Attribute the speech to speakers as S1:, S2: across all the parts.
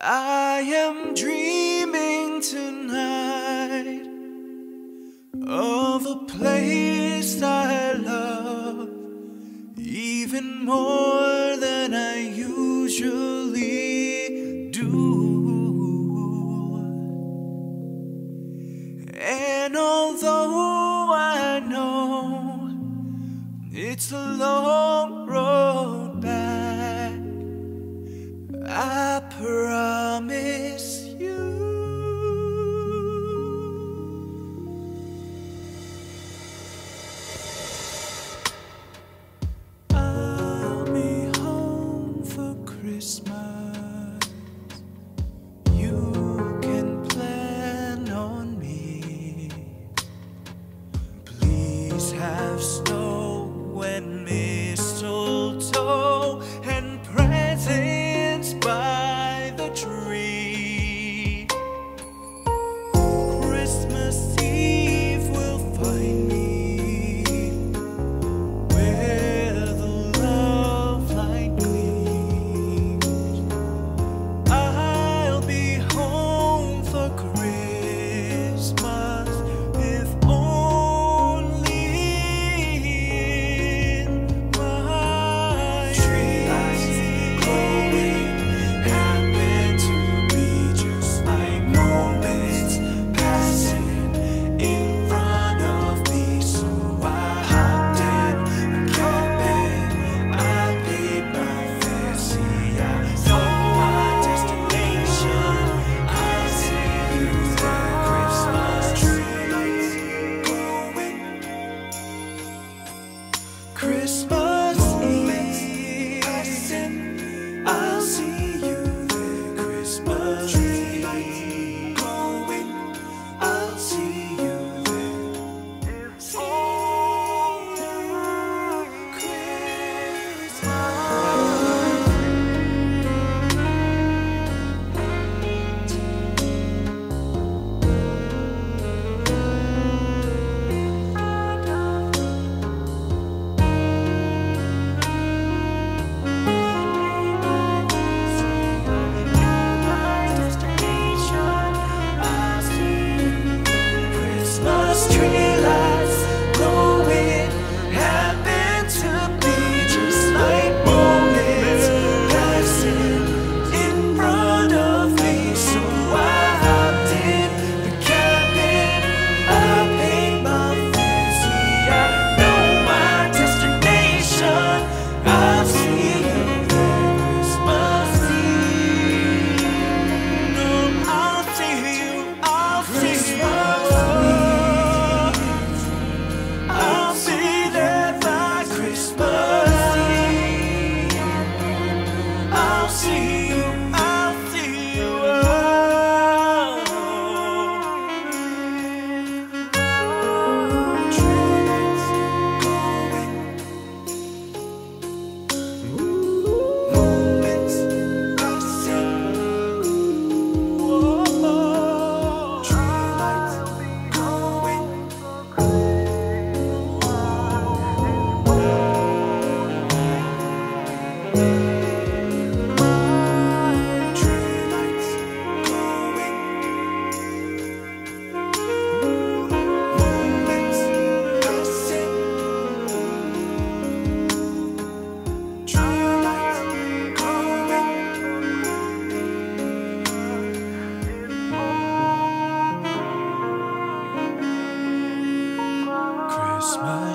S1: I am dreaming tonight of a place I love even more than I usually do. And although I know it's a long road back. I promise you. I'll be home for Christmas. You can plan on me. Please have snow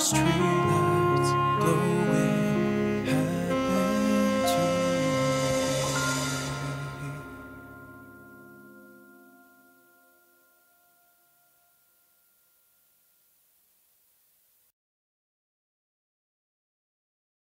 S1: streetlights glow.